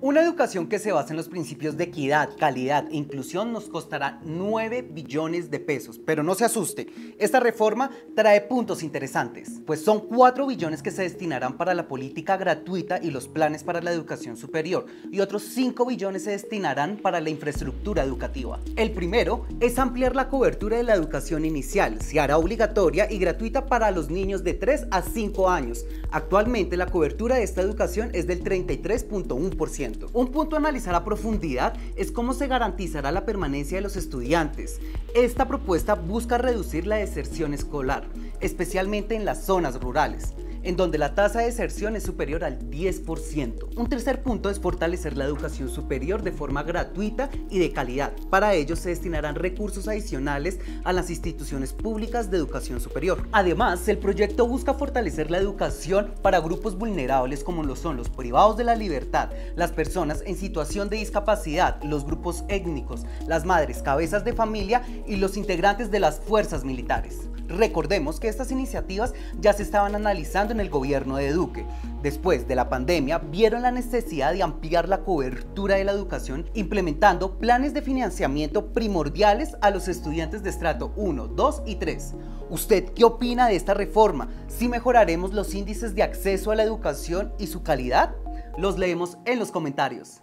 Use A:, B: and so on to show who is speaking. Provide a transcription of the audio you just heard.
A: Una educación que se basa en los principios de equidad, calidad e inclusión nos costará 9 billones de pesos. Pero no se asuste, esta reforma trae puntos interesantes, pues son 4 billones que se destinarán para la política gratuita y los planes para la educación superior, y otros 5 billones se destinarán para la infraestructura educativa. El primero es ampliar la cobertura de la educación inicial, se hará obligatoria y gratuita para los niños de 3 a 5 años. Actualmente la cobertura de esta educación es del 33.1%. Un punto a analizar a profundidad es cómo se garantizará la permanencia de los estudiantes. Esta propuesta busca reducir la deserción escolar, especialmente en las zonas rurales en donde la tasa de deserción es superior al 10%. Un tercer punto es fortalecer la educación superior de forma gratuita y de calidad. Para ello se destinarán recursos adicionales a las instituciones públicas de educación superior. Además, el proyecto busca fortalecer la educación para grupos vulnerables como lo son los privados de la libertad, las personas en situación de discapacidad, los grupos étnicos, las madres cabezas de familia y los integrantes de las fuerzas militares. Recordemos que estas iniciativas ya se estaban analizando en el gobierno de Duque. Después de la pandemia, vieron la necesidad de ampliar la cobertura de la educación implementando planes de financiamiento primordiales a los estudiantes de estrato 1, 2 y 3. ¿Usted qué opina de esta reforma? ¿Si mejoraremos los índices de acceso a la educación y su calidad? Los leemos en los comentarios.